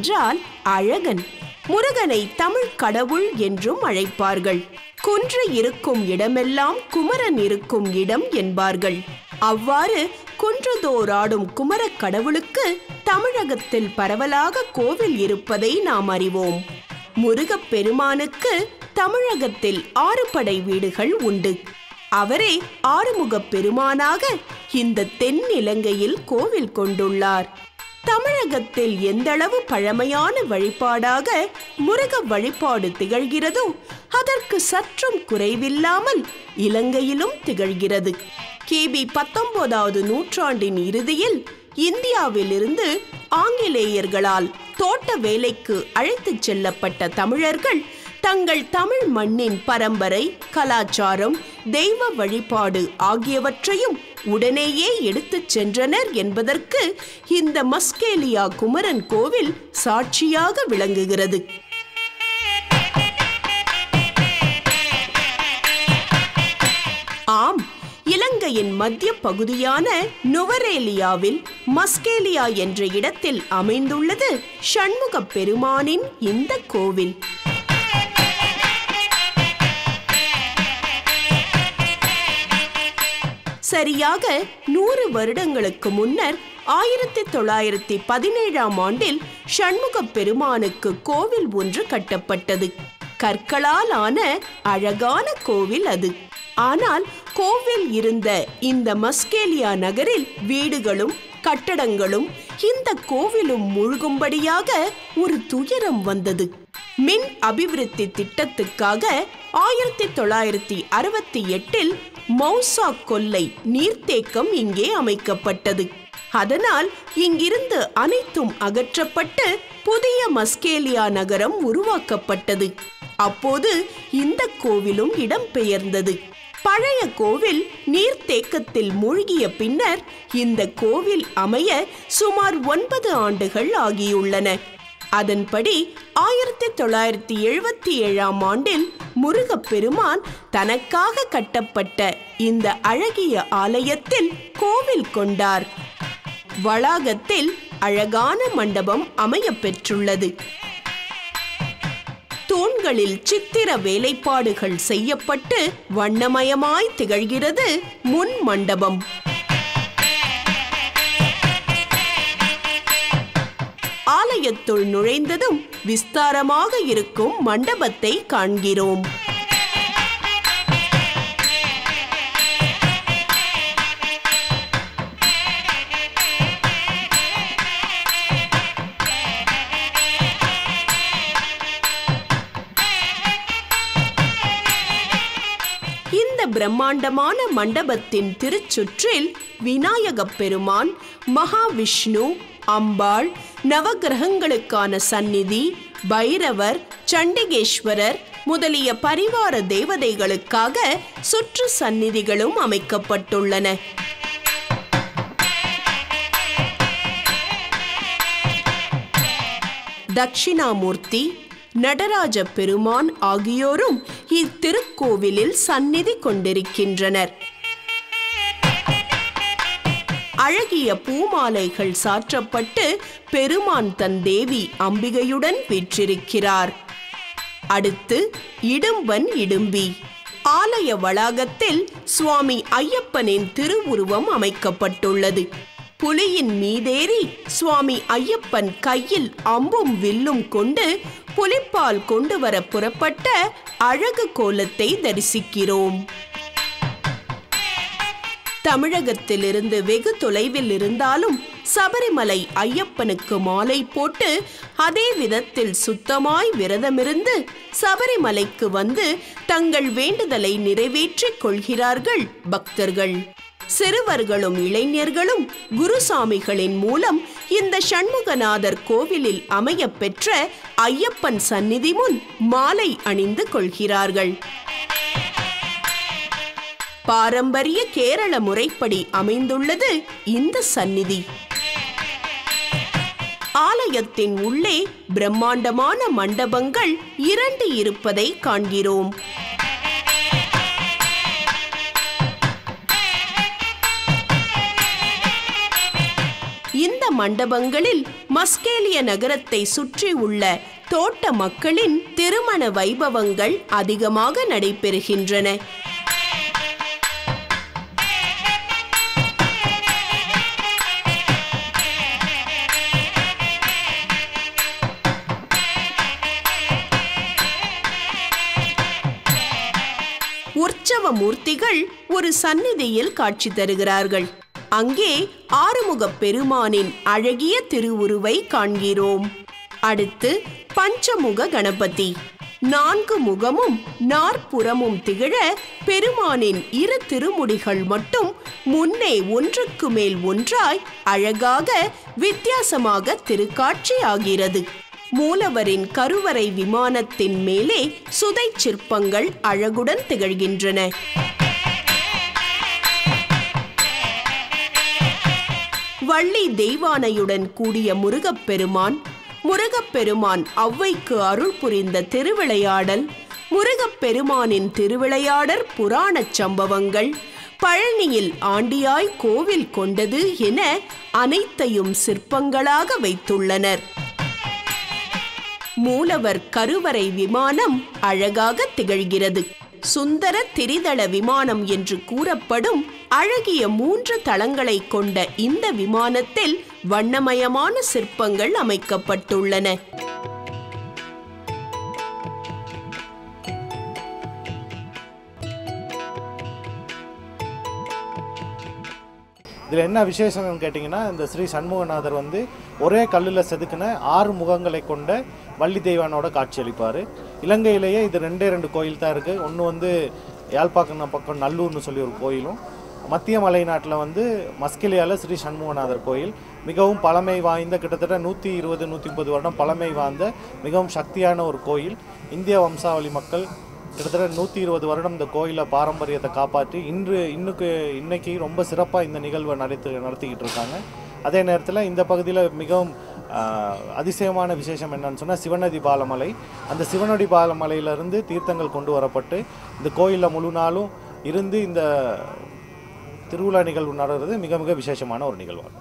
என்றால் அழகன். முருகனை தமிழ் கடவுள் என்றும் அழைப்பார்கள். குன்று இருக்கும் இடமெல்லாம் குமரன் இருக்கும் இடம் என்பார்கள். அவ்வாறு குன்றுதோறாடும் குமரக் கடவுளுக்கு தமிழகத்தில் பரவலாக கோவில் இருப்பதை நாம் அறிவோம். முருகப் பெருமானுக்கு தமிழகத்தில் ஆறு படை வீடுகள் உண்டு. அவரே ஆறுமுகப் பெருமானாக இந்த தென்னிலங்கையில் கோவில் கொண்டுள்ளார். தமிழகத்தில் எந்தளவு பழமையான வழிபாடாக முருக வழிபாடு திகழ்கிறதோ அதற்கு சற்றும் குறைவில்லாமல் இலங்கையிலும் திகழ்கிறது. கிபி பத்தொன்பதாவது நூற்றாண்டின் இறுதியில் இந்தியாவிலிருந்து ஆங்கிலேயர்களால் தோட்ட வேலைக்கு அழைத்துச் செல்லப்பட்ட தமிழர்கள் தங்கள் தமிழ் மண்ணின் பரம்பரை கலாச்சாரம் தெய்வ வழிபாடு ஆகியவற்றையும் உடனேயே எடுத்துச் சென்றனர் என்பதற்கு இந்த மஸ்கேலியா குமரன் கோவில் சாட்சியாக விளங்குகிறது. ஆம் இலங்கையின் மத்திய பகுதியான நுவரேலியாவில் மஸ்கேலியா என்ற இடத்தில் அமைந்துள்ளது ஷண்முக பெருமானின் இந்த கோவில். சரியாக நூறு வருடங்களுக்கு முன்னர் ஆயிரத்தி தொள்ளாயிரத்தி பதினேழாம் ஆண்டில் சண்முகப் பெருமானுக்கு கோவில் ஒன்று கட்டப்பட்டது. கற்களால் ஆன அழகான கோவில் அது. ஆனால் கோவில் இருந்த இந்த மஸ்கேலியா நகரில் வீடுகளும் கட்டடங்களும் இந்த கோவிலும் மூழ்கும்படியாக ஒரு துயரம் வந்தது. மின் அபிவிருத்தி திட்டத்துக்காக ஆயிரத்தி தொள்ளாயிரத்தி அறுபத்தி எட்டில் மௌசா கொல்லை நீர்த்தேக்கம் இங்கே அமைக்கப்பட்டது. அதனால் இங்கிருந்து அனைத்தும் அகற்றப்பட்டு புதிய மஸ்கேலியா நகரம் உருவாக்கப்பட்டது. அப்போது இந்த கோவிலும் இடம்பெயர்ந்தது பழைய கோவில் நீர்த்தேக்கத்தில் மூழ்கிய பின்னர் இந்த கோவில் அமைய சுமார் ஒன்பது ஆண்டுகள் ஆகியுள்ளன. அதன்படி ஆயிரத்தி தொள்ளாயிரத்தி எழுபத்தி ஏழாம் ஆண்டில் முருகப்பெருமான் தனக்காக கட்டப்பட்ட இந்த அழகிய ஆலயத்தில் கோவில் கொண்டார். வளாகத்தில் அழகான மண்டபம் அமையப் பெற்றுள்ளது தூண்களில் சித்திர வேலைப்பாடுகள் செய்யப்பட்டு வண்ணமயமாய் திகழ்கிறது முன் மண்டபம். ஆலயத்துள் நுழைந்ததும் விஸ்தாரமாக இருக்கும் மண்டபத்தை காண்கிறோம். இந்த பிரம்மாண்டமான மண்டபத்தின் திருச்சுற்றில் விநாயகப் பெருமான் மகாவிஷ்ணு அம்பாள் நவகிரகங்களுக்கான சந்நிதி பைரவர் சண்டிகேஸ்வரர் முதலிய பரிவார தேவதைகளுக்காக சுற்று சந்நிதிகளும் அமைக்கப்பட்டுள்ளன. தட்சிணாமூர்த்தி நடராஜ பெருமான் ஆகியோரும் இத்திருக்கோவிலில் சந்நிதி கொண்டிருக்கின்றனர். அழகிய பூமாலைகள் சாற்றப்பட்டு பெருமான் தன் தேவி அம்பிகையுடன் வீற்றிருக்கிறார். அடுத்து இடும்பன் இடும்பி. ஆலய வளாகத்தில் சுவாமி ஐயப்பனின் திருவுருவம் அமைக்கப்பட்டுள்ளது. புலியின் மீதேறி சுவாமி ஐயப்பன் கையில் அம்பும் வில்லும் கொண்டு புலிப்பால் கொண்டு வர புறப்பட்ட அழகு கோலத்தை தரிசிக்கிறோம். தமிழகத்திலிருந்து வெகு தொலைவில் இருந்தாலும் சபரிமலை ஐயப்பனுக்கு மாலை போட்டு அதே விதத்தில் சுத்தமாய் விரதமிருந்து சபரிமலைக்கு வந்து தங்கள் வேண்டுதலை நிறைவேற்றிக் கொள்கிறார்கள் பக்தர்கள். சிறுவர்களும் இளைஞர்களும் குருசாமிகளின் மூலம் இந்த சண்முகநாதர் கோவிலில் அமைய பெற்ற ஐயப்பன் சந்நிதி முன் மாலை அணிந்து கொள்கிறார்கள். பாரம்பரிய கேரள முறைப்படி அமைந்துள்ளது இந்த சந்நிதி. ஆலயத்தின் உள்ளே பிரம்மாண்டமான மண்டபங்கள் இரண்டு இருப்பதை காண்கிறோம். இந்த மண்டபங்களில் மஸ்கேலிய நகரத்தை சுற்றி உள்ள தோட்ட மக்களின் திருமண வைபவங்கள் அதிகமாக நடைபெறுகின்றன. உற்சவ மூர்த்திகள் ஒரு சந்நிதியில் காட்சி தருகிறார்கள். அங்கே ஆறுமுகப் பெருமானின் அழகிய திருவுருவை காண்கிறோம். அடுத்து பஞ்சமுக கணபதி. நான்கு முகமும் நாற்புறமும் திகழ பெருமானின் இரு திருமுடிகள் மட்டும் முன்னே ஒன்றுக்கு மேல் ஒன்றாய் அழகாக வித்தியாசமாக திருக்காட்சி ஆகிறது. மூலவரின் கருவறை விமானத்தின் மேலே சுதை சிற்பங்கள் அழகுடன் திகழ்கின்றன. வள்ளி தெய்வானையுடன் கூடிய முருகப்பெருமான் முருகப்பெருமான் ஔவைக்கு அருள் புரிந்த திருவிளையாடல் முருகப்பெருமானின் திருவிளையாடற் புராணச் சம்பவங்கள் பழனியில் ஆண்டியாய் கோவில் கொண்டது என அனைத்தையும் சிற்பங்களாக வைத்துள்ளனர். மூலவர் கருவறை விமானம் அழகாக திகழ்கிறது. சுந்தர திரிதள விமானம் என்று கூறப்படும் அழகிய மூன்று தளங்களை கொண்ட இந்த விமானத்தில் வண்ணமயமான சிற்பங்கள் அமைக்கப்பட்டுள்ளன. இதில் என்ன விசேஷம்னு கேட்டிங்கன்னா இந்த ஸ்ரீ சண்முகநாதர் வந்து ஒரே கல்லில் செதுக்கின ஆறு முகங்களை கொண்ட வள்ளி தெய்வானோட காட்சியளிப்பார். இலங்கையிலேயே இது ரெண்டே ரெண்டு கோயில் தான் இருக்குது ஒன்று வந்து யாழ்ப்பாக்கம் பக்கம் நல்லூர்னு சொல்லி ஒரு கோயிலும் மத்திய மலை நாட்டில் வந்து மஸ்கிலியாவில் ஸ்ரீ சண்முகநாதர் கோயில். மிகவும் பழமை வாய்ந்த கிட்டத்தட்ட நூற்றி இருபது நூற்றி முப்பது வருடம் பழமை வாய்ந்த மிகவும் சக்தியான ஒரு கோயில். இந்திய வம்சாவளி மக்கள் கிட்டத்தட்ட நூற்றி இருபது வருடம் இந்த கோயிலை பாரம்பரியத்தை காப்பாற்றி இன்று இன்னுக்கு இன்னைக்கு ரொம்ப சிறப்பாக இந்த நிகழ்வை நடத்தி நடத்திக்கிட்டு இருக்காங்க. அதே நேரத்தில் இந்த பகுதியில் மிகவும் அதிசயமான விசேஷம் என்னன்னு சொன்னால் சிவநதி பாலமலை. அந்த சிவநதி பாலமலையிலிருந்து தீர்த்தங்கள் கொண்டு வரப்பட்டு இந்த கோயிலில் முழு நாளும் இருந்து இந்த திருவிழா நிகழ்வு நடக்கிறது மிக மிக விசேஷமான ஒரு நிகழ்வாகும்.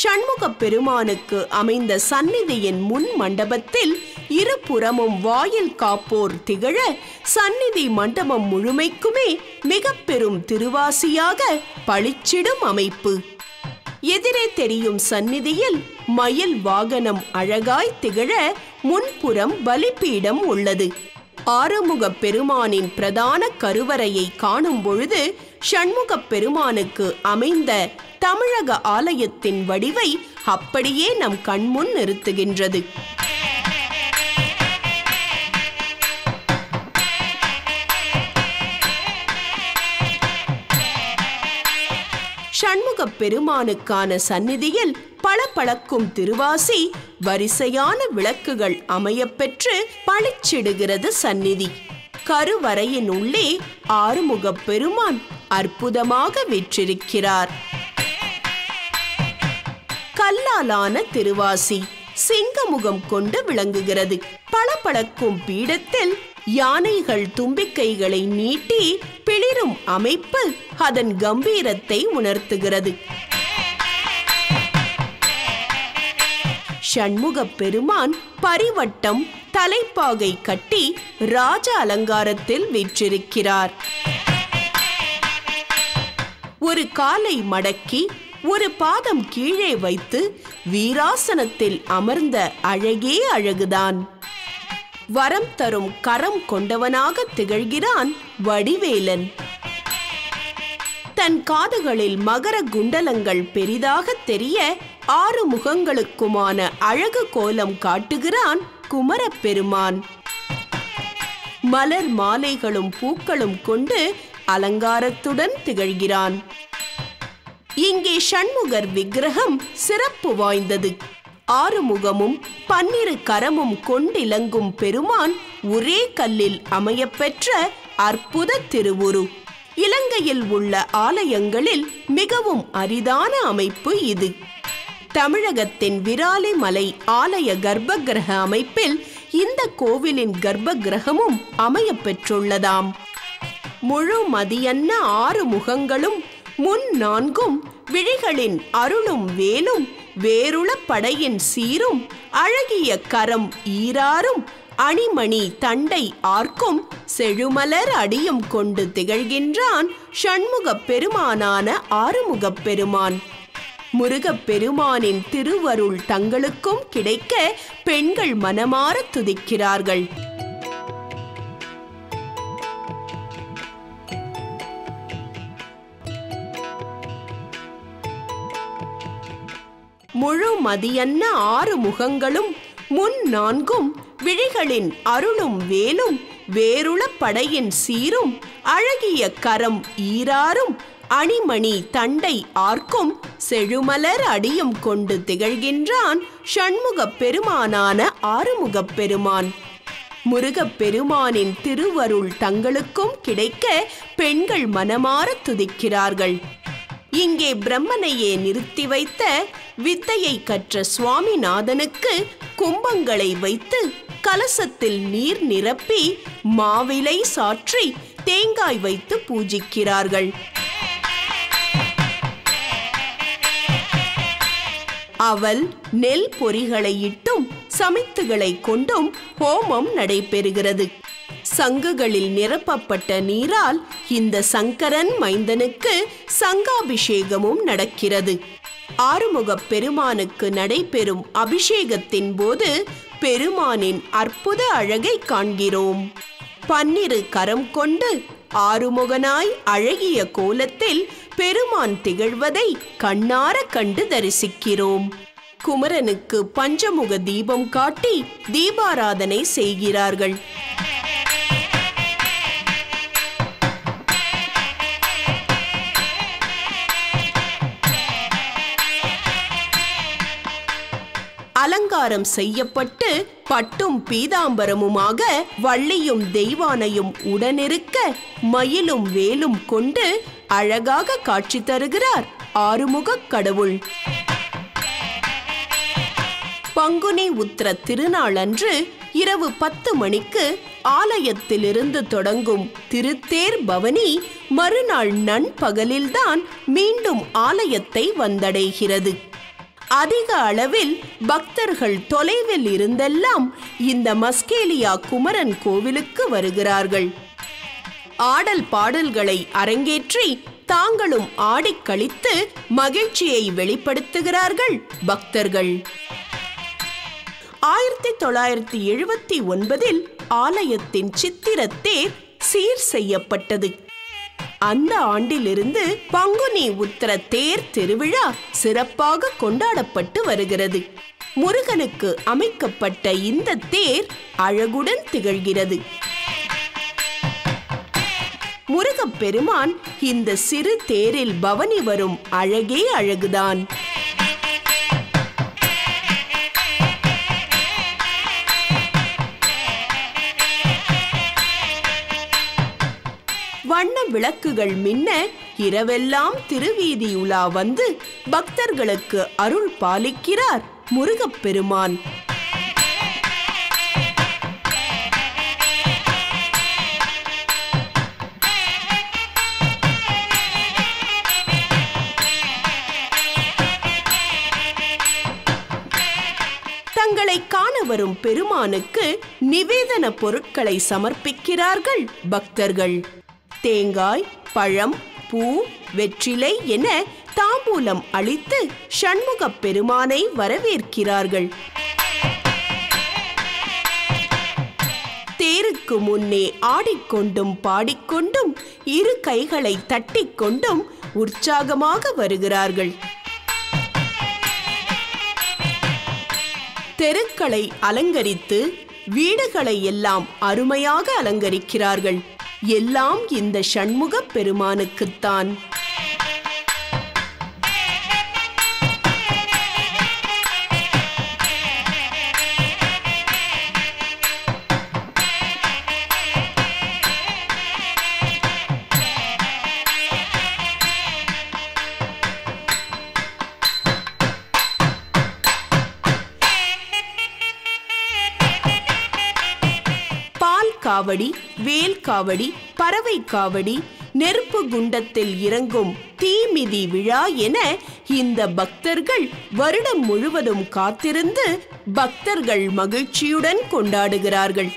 சண்முக பெருமானுக்கு அமைந்த சந்நிதியின் முன் மண்டபத்தில் இருபுறமும் வாயில் காப்போர் திகழ சந்நிதி மண்டபம் முழுமைக்குமே மிக பெரும் திருவாசியாக பளிச்சிடும் அமைப்பு. எதிரே தெரியும் சந்நிதியில் மயில் வாகனம் அழகாய் திகழ முன்புறம் பலிபீடம் உள்ளது. ஆறுமுக பெருமானின் பிரதான கருவறையை காணும் பொழுது ஷண்முகப் பெருமானுக்கு அமைந்த தமிழக ஆலயத்தின் வடிவை அப்படியே நம் கண்முன் நிறுத்துகின்றது. சண்முகப் பெருமானுக்கான சந்நிதியில் பளபளக்கும் திருவாசி வரிசையான விளக்குகள் அமையப்பெற்று பளிச்சிடுகிறது சந்நிதி. கருவறையின் உள்ளே ஆறுமுகப் பெருமான் அற்புதமாக விற்றிருக்கிறார். கல்லாலான திருவாசி. சிங்கமுகம் கொண்டு விளங்குகிறது. பளபளக்கும் பீடத்தில் யானைகள் தும்பிக்கைகளை நீட்டி பிளிரும் அமைப்பு அதன் கம்பீரத்தை உணர்த்துகிறது. ஷண்முகப் பெருமான் பரிவட்டம் தலைப்பாகை கட்டி ராஜ அலங்காரத்தில் வீற்றிருக்கிறார். ஒரு காலை மடக்கி ஒரு பாதம் கீழே வைத்து வீராசனத்தில் அமர்ந்த அழகே அழகுதான். வரம் தரும் கரம் கொண்டவனாக திகழ்கிறான் வடிவேலன். தன் காதுகளில் மகர குண்டலங்கள் பெரிதாக தெரிய ஆறு முகங்களுக்குமான அழகு கோலம் காட்டுகிறான் குமரப்பெருமான். மலர் மாலைகளும் பூக்களும் கொண்டு அலங்காரத்துடன் திகழ்கிறான். இங்கே ஷண்முகர் விக்கிரகம் சிறப்பு வாய்ந்தது. ஆறுமுகமும் பன்னிரு கரமும் கொண்டிலங்கும் பெருமான் ஒரே கல்லில் அமையப்பெற்ற அற்புத திருவுரு. இலங்கையில் உள்ள ஆலயங்களில் மிகவும் அரிதான அமைப்பு இது. தமிழகத்தின் விராலி மலை ஆலய கர்ப்பகிரக அமைப்பில் இந்த கோவிலின் கர்ப்பகிரகமும் அமையப்பெற்றுள்ளதாம் முழு மதியன்ன ஆறு முகங்களும் முன் நான்கும் விழிகளின் அருளும் வேலும் வேறுள படையின் சீரும் அழகிய கரம் ஈராரும் அணிமணி தண்டை ஆர்க்கும் செழுமலர் அடியும் கொண்டு திகழ்கின்றான் ஷண்முகப் பெருமானான ஆறுமுகப் பெருமான். முருகப் பெருமானின் திருவருள் தங்களுக்கும் கிடைக்க பெண்கள் மனமாறத் துதிக்கிறார்கள். முழு மதியன்ன ஆறு முகங்களும் முன் நான்கும் விழிகளின் அருளும் வேலும் வேருள படையின் சீரும் அழகிய கரம் ஈராரும் அணிமணி தண்டை ஆர்க்கும் செழுமலர் அடியும் கொண்டு திகழ்கின்றான் ஷண்முகப் பெருமானான ஆறுமுகப் பெருமான். முருகப் பெருமானின் திருவருள் தங்களுக்கும் கிடைக்க பெண்கள் மனமாறத் துதிக்கிறார்கள். இங்கே பிரம்மனையே நிறுத்தி வைத்த வித்தையை கற்ற சுவாமிநாதனுக்கு கும்பங்களை வைத்து கலசத்தில் நீர் நிரப்பி மாவிலை சாற்றி தேங்காய் வைத்து பூஜிக்கிறார்கள். அவல் நெல் பொறிகளை இட்டும் சமைத்துகளை கொண்டும் ஹோமம் நடைபெறுகிறது. சங்குகளில் நிரப்பப்பட்ட நீரால் இந்த சங்கரன் மைந்தனுக்கு சங்காபிஷேகமும் நடக்கிறது. ஆறுமுகப் பெருமானுக்கு நடைபெறும் அபிஷேகத்தின் போது பெருமானின் அற்புத அழகை காண்கிறோம். பன்னிரு கரம் கொண்டு ஆறுமுகனாய் அழகிய கோலத்தில் பெருமான் திகழ்வதை கண்ணார கண்டு தரிசிக்கிறோம். குமரனுக்கு பஞ்சமுக தீபம் காட்டி தீபாராதனை செய்கிறார்கள். அலங்காரம் செய்யப்பட்டு பட்டும் பீதாம்பரமுமாக வள்ளியும் தெய்வானையும் உடனிருக்க மயிலும் வேலும் கொண்டு அழகாக காட்சி தருகிறார் ஆறுமுகக் கடவுள். பங்குனி உத்திர திருநாளன்று இரவு பத்து மணிக்கு ஆலயத்திலிருந்து தொடங்கும் திருத்தேர் பவனி மறுநாள் நண்பகலில்தான் மீண்டும் ஆலயத்தை வந்தடைகிறது. அதிக அளவில் பக்தர்கள் தொலைவில் இருந்தெல்லாம் இந்த மஸ்கேலியா குமரன் கோவிலுக்கு வருகிறார்கள். ஆடல் பாடல்களை அரங்கேற்றி தாங்களும் ஆடிக் கழித்து மகிழ்ச்சியை வெளிப்படுத்துகிறார்கள் பக்தர்கள். ஆயிரத்தி தொள்ளாயிரத்தி எழுபத்தி ஒன்பதில் ஆலயத்தின் சித்திரத்தேர் சீர் செய்யப்பட்டது. அந்த ஆண்டிலிருந்து பங்குனி உத்திர தேர் திருவிழா சிறப்பாக கொண்டாடப்பட்டு வருகிறது. முருகனுக்கு அமைக்கப்பட்ட இந்த தேர் அழகுடன் திகழ்கிறது. முருகப் பெருமான் இந்த சிறு தேரில் பவனி வரும் அழகே அழகுதான். வண்ண விளக்குகள் மின்ன இரவெல்லாம் திருவீதி உலா வந்து பக்தர்களுக்கு அருள் பாலிக்கிறார் முருகப் பெருமான் தங்களை காண வரும் பெருமானுக்கு நிவேதன பொருட்களை சமர்ப்பிக்கிறார்கள் பக்தர்கள். தேங்காய் பழம் பூ வெற்றிலை என தாம்பூலம் அளித்து ஷண்முகப் பெருமானை வரவேற்கிறார்கள். தேருக்கு முன்னே ஆடிக்கொண்டும் பாடிக்கொண்டும் இரு கைகளை தட்டிக்கொண்டும் உற்சாகமாக வருகிறார்கள். தெருக்களை அலங்கரித்து வீடுகளை எல்லாம் அருமையாக அலங்கரிக்கிறார்கள். எல்லாம் இந்த ஷண்முகப் பெருமானுக்குத்தான். காவடி வேல் காவடி பறவை காவடி நெருப்பு குண்டத்தில் இறங்கும் தீமிதி விழா என இந்த பக்தர்கள் வருடம் முழுவதும் காத்திருந்து பக்தர்கள் மகிழ்ச்சியுடன் கொண்டாடுகிறார்கள்.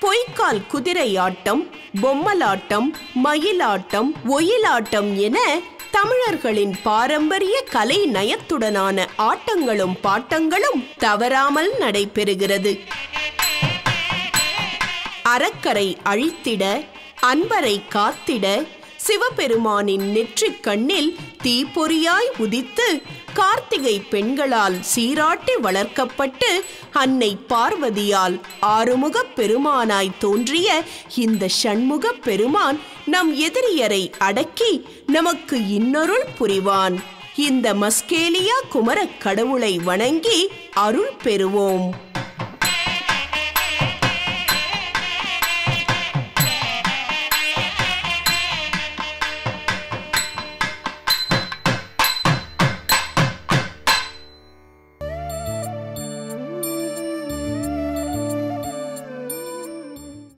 பொய்க்கால் குதிரை ஆட்டம் பொம்மலாட்டம் மயிலாட்டம் ஒயிலாட்டம் என தமிழர்களின் பாரம்பரிய கலை நயத்துடனான ஆட்டங்களும் பாட்டங்களும் தவறாமல் நடைபெறுகிறது. அறக்கரை அழித்திட அன்பரை காத்திட சிவபெருமானின் நெற்றிக் கண்ணில் தீப்பொறியாய் உதித்து கார்த்திகை பெண்களால் சீராட்டி வளர்க்கப்பட்டு அன்னை பார்வதியால் ஆறுமுகப் பெருமானாய் தோன்றிய இந்த ஷண்முகப் பெருமான் நம் எதிரியரை அடக்கி நமக்கு இன்னொருள் புரிவான். இந்த மஸ்கேலியா குமரக் கடவுளை வணங்கி அருள் பெறுவோம்.